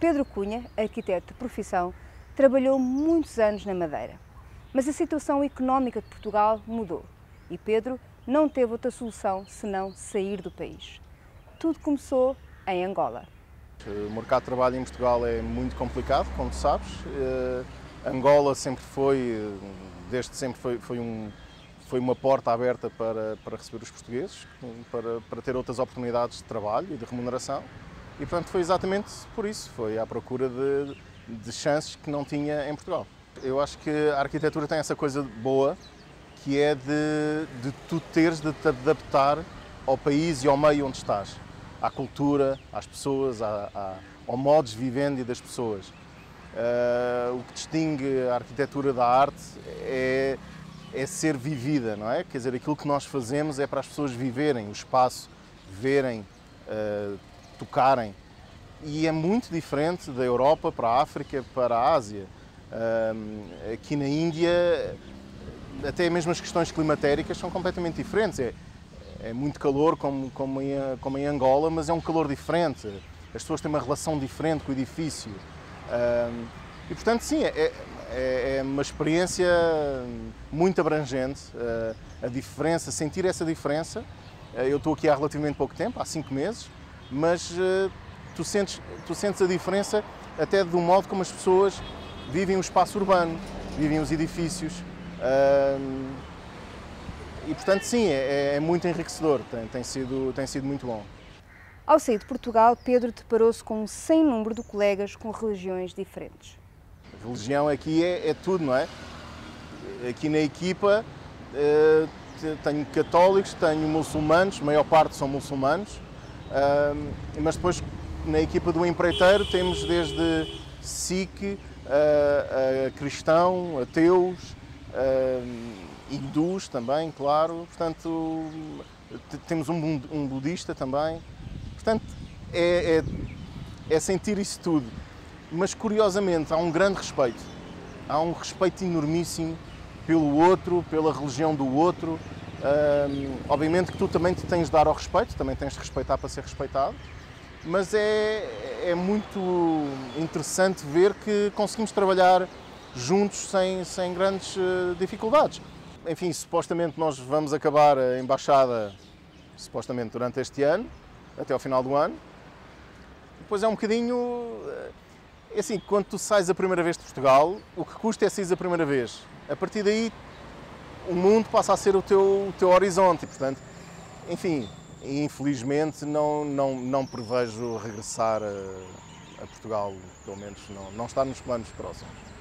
Pedro Cunha, arquiteto de profissão, trabalhou muitos anos na Madeira. Mas a situação económica de Portugal mudou e Pedro não teve outra solução senão sair do país. Tudo começou em Angola. O mercado de trabalho em Portugal é muito complicado, como sabes. Uh, Angola sempre foi, desde sempre foi, foi, um, foi uma porta aberta para, para receber os portugueses, para, para ter outras oportunidades de trabalho e de remuneração. E portanto foi exatamente por isso, foi à procura de, de chances que não tinha em Portugal. Eu acho que a arquitetura tem essa coisa boa, que é de, de tu teres de te adaptar ao país e ao meio onde estás, à cultura, às pessoas, à, à, ao modo de vivendi das pessoas. Uh, o que distingue a arquitetura da arte é, é ser vivida, não é? Quer dizer, aquilo que nós fazemos é para as pessoas viverem o espaço, verem, uh, tocarem. E é muito diferente da Europa para a África, para a Ásia. Aqui na Índia, até mesmo as questões climatéricas são completamente diferentes. É, é muito calor, como, como, em, como em Angola, mas é um calor diferente. As pessoas têm uma relação diferente com o edifício. e, portanto, sim, é, é, é, uma experiência muito abrangente. Uh, a diferença, sentir essa diferença. Uh, eu estou aqui há relativamente pouco tempo, há cinco meses, mas uh, tu, sentes, tu sentes a diferença até do modo como as pessoas vivem o espaço urbano, vivem os edifícios. e, portanto, sim, é, é muito enriquecedor, tem, tem, sido, tem sido muito bom. Ao sair de Portugal, Pedro deparou-se com um sem número de colegas com religiões diferentes. A religião aqui é, é tudo, não é? Aqui na equipa uh, tenho católicos, tenho muçulmanos, a maior parte são muçulmanos, uh, mas depois na equipa do empreiteiro temos desde Sikh, a, a cristão, ateus, hindus também, claro. Portanto, temos um, um budista também. Portanto, é, é, é, sentir isso tudo. Mas, curiosamente, há um grande respeito. Há um respeito enormíssimo pelo outro, pela religião do outro. Obviamente que tu também te tens de dar ao respeito, também tens de respeitar para ser respeitado. Mas é, é muito interessante ver que conseguimos trabalhar juntos sem, sem grandes uh, dificuldades. Enfim, supostamente nós vamos acabar a embaixada supostamente durante este ano, até ao final do ano. Depois é um bocadinho. É assim, quando tu sais a primeira vez de Portugal, o que custa é sair a primeira vez. A partir daí, o mundo passa a ser o teu, o teu horizonte. Portanto, enfim, infelizmente não, não, não prevejo regressar a, a Portugal, pelo menos não, não está nos planos próximos.